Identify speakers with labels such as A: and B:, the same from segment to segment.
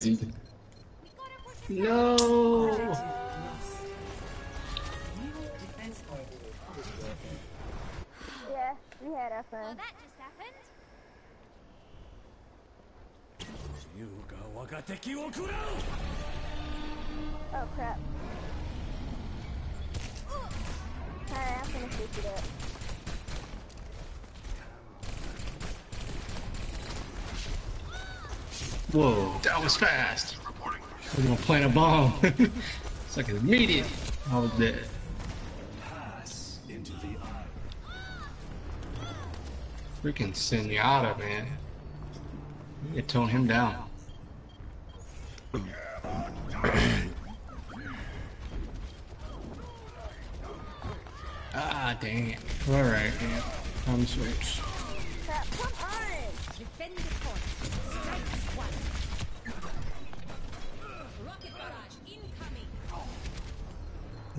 A: No.
B: Yeah, we had our fun. Oh crap. Alright, I'm gonna switch it up.
A: Whoa, that was fast. We're gonna plant a bomb. it's like an immediate. I was dead.
C: Into the eye.
A: Freaking Zenyatta, man. You need to tone him down. ah, dang it. Alright, man. Time to switch.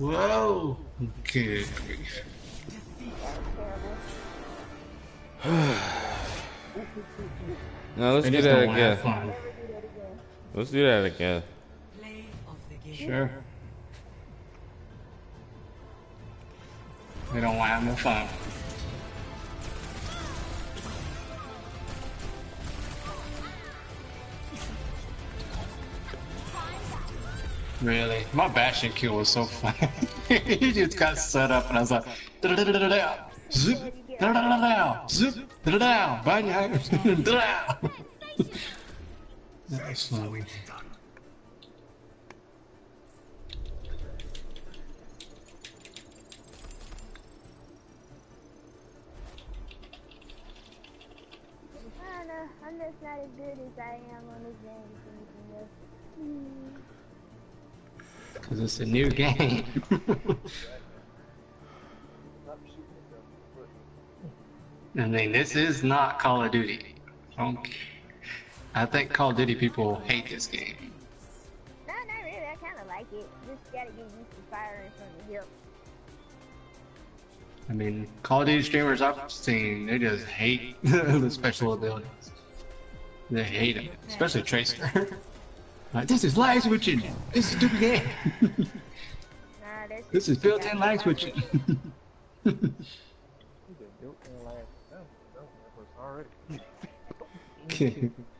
A: Whoa! Good.
B: That was.
D: No, let's
A: They
D: do that
A: don't wanna have
D: again.
B: do that again.
D: Let's do that again.
A: Sure. They don't want to have no fun. Really? My bashing kill was so funny. he just got set up and I was like, da-da-da-da-da, zip, da-da-da-da, zip, da-da-da, banya, da-da. That was funny.
B: I don't know. I'm just not as good as I am on this game
A: Because it's a new game. I mean, this is not Call of Duty. Okay. I think Call of Duty people hate this game.
B: No, not really. I kind of like it. Just gotta get used to firing from the hip.
A: I mean, Call of Duty streamers I've seen, they just hate the special abilities. They hate them, especially Tracer. like, this is lag switching. This is stupid game.
B: Nah, that's
A: this is built-in lag switching.
E: It's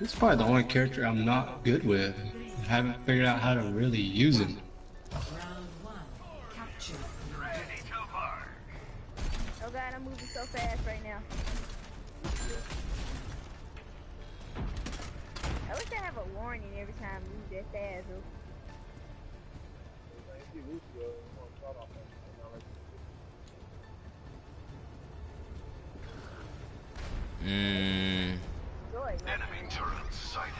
A: This is probably the only character I'm not good with. I haven't figured out how to really use him.
B: Oh god, I'm moving so fast right now. I wish I have a warning every time I move that fast.
D: Mmm.
C: Turret sighted.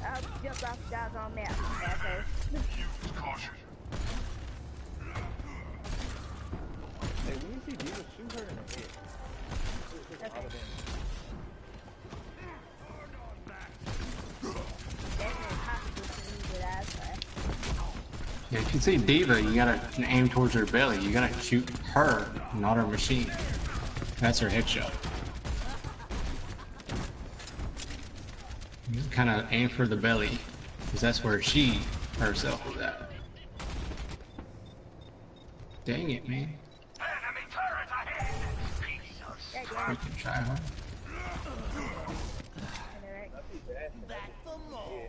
B: I hope you jumped off the doggone map, asshole.
C: Use caution.
F: Hey, when you see D.Va, shoot her in the head.
B: Okay. That's impossible to me with eyes flash.
A: Yeah, if you see D.Va, you gotta aim towards her belly. You gotta shoot her, not her machine. That's her headshot. You kind of aim for the belly, because that's where she herself is at. Dang it, man.
C: Enemy turret ahead. Piece of
B: That
A: We can try hard.
E: Back for more.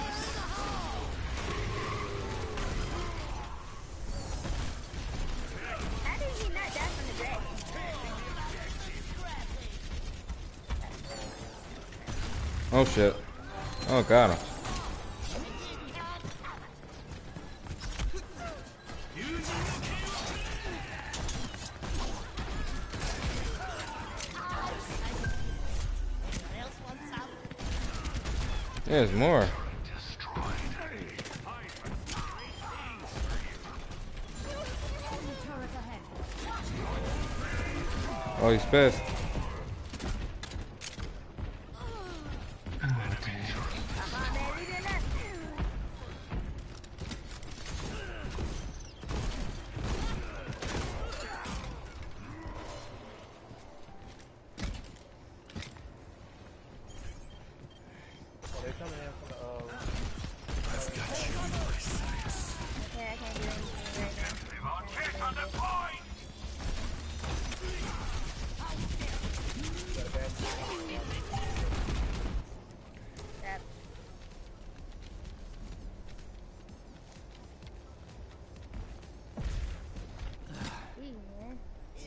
D: Oh shit. Oh, god. There's more. Oh, he's pissed.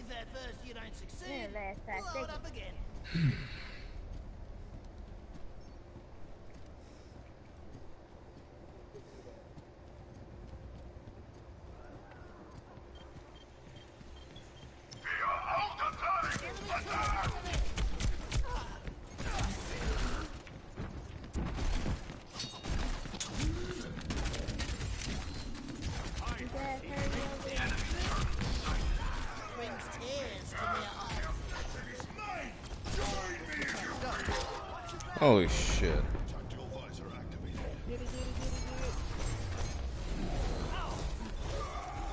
E: If at first you don't succeed,
B: Yeah, last five
E: load up again.
B: You guys heard me over there?
E: Brings tears to their eyes.
D: Holy shit.
G: Tactical visor activated.
B: Get it, get it, get it, get shit.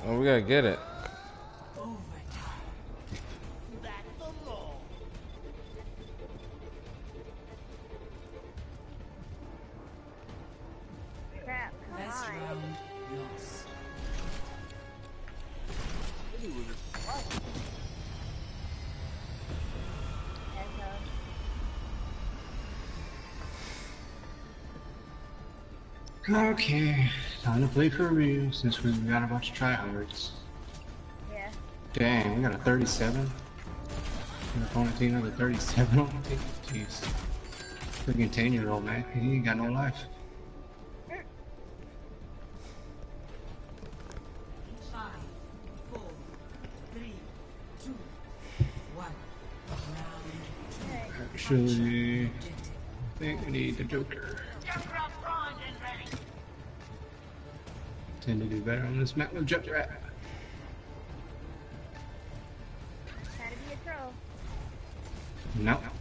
D: Oh, we gotta get it.
E: That the law.
B: Crap, come on. That's
A: Okay, time to play for real since we got a bunch of tryhards.
B: Yeah.
A: Dang, we got a 37. And opponent team with a 37 on the team. Jeez. Freaking 10 year old man. He ain't got no life.
H: Five, four, three, two, one. Round
A: Actually, I think we need the Joker. Tend to do better on this map with at.
B: Trying to be a troll.
A: No.
B: Crap,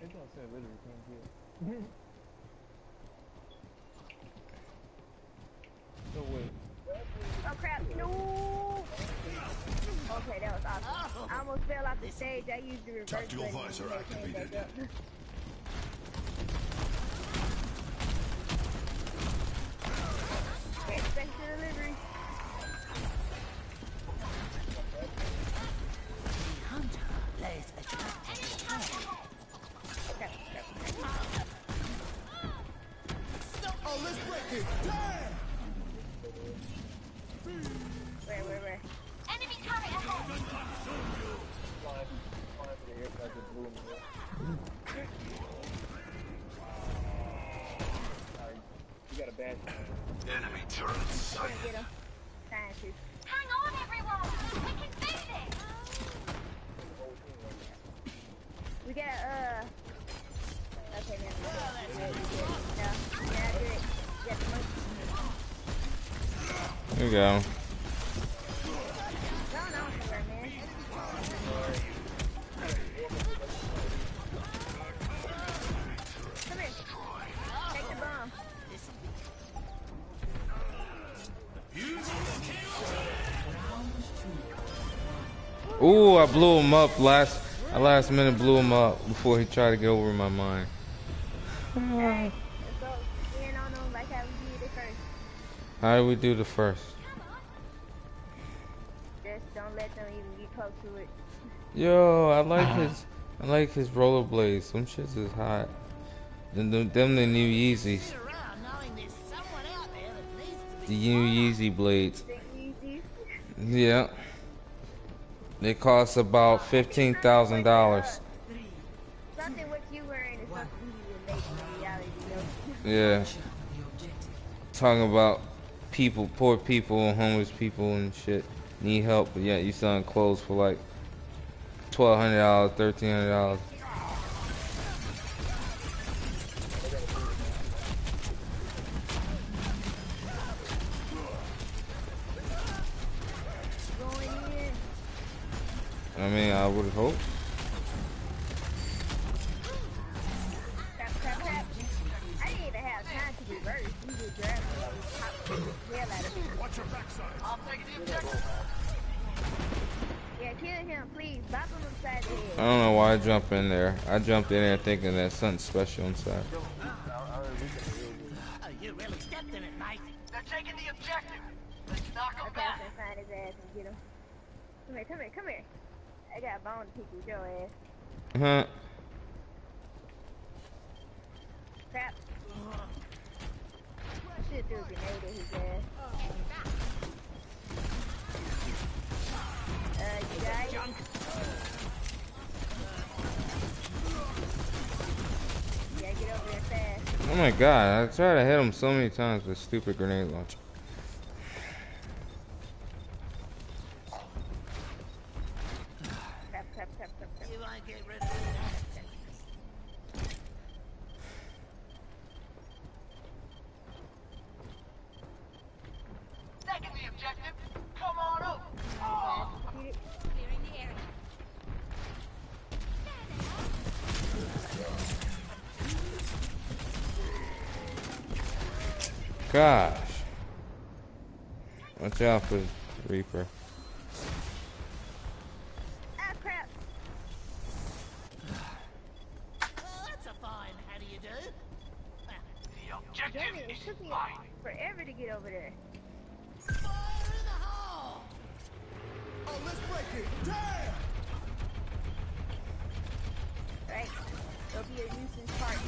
F: It's gonna say literally can't kill. so wait,
B: Oh crap, no! Okay, that was awesome. I almost fell off the stage. I used the reverse
G: Tactical visor
B: and it came back
G: activated.
B: Expect the delivery.
F: The
B: bomb.
D: Ooh, I blew him up last. I last minute blew him up before he tried to get over my mind.
B: Hey, let's go in on like how we did it first.
D: How do we do the first?
B: Just don't let them even get close to it.
D: Yo, I like his. I like his rollerblades. Some shits is hot. Them, them, them the new Yeezys.
E: Sit around knowing there's someone out there that needs to
D: The new Yeezy blades.
B: Think.
D: Yeah. They cost about fifteen thousand dollars.
B: Something what you wearing is something you would make reality.
D: Yeah. Talking about people, poor people, homeless people and shit need help, but yet you selling clothes for like twelve hundred dollars, thirteen hundred dollars. I mean, I would hope.
B: I
D: jumped in there. I jumped in there thinking there's something special inside.
E: You really stepped in it, mate. They're taking the objective. Let's knock them back.
B: Find his ass and get him. Come here, come here, come here. I got a bone to pick with your ass.
D: Uh Huh?
B: Crap. I should do a grenade at his ass. Uh, you guys? Yeah, get over there fast.
D: Oh my god, I tried to hit him so many times with stupid grenade launcher.
B: Crap, crap, crap, crap, crap.
E: You won't get rid of it. Taking the objective. Come on up.
B: Shoot it.
I: Clearing the area.
D: Gosh. Watch out for Reaper.
E: That's a fine how do you do. The objective
B: forever to get over there.
E: Fire in the.
G: Oh, let's break it. Damn!
B: Right? It'll be a nuisance part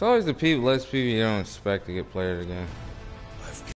D: It's always the people, less people you don't expect to get played again.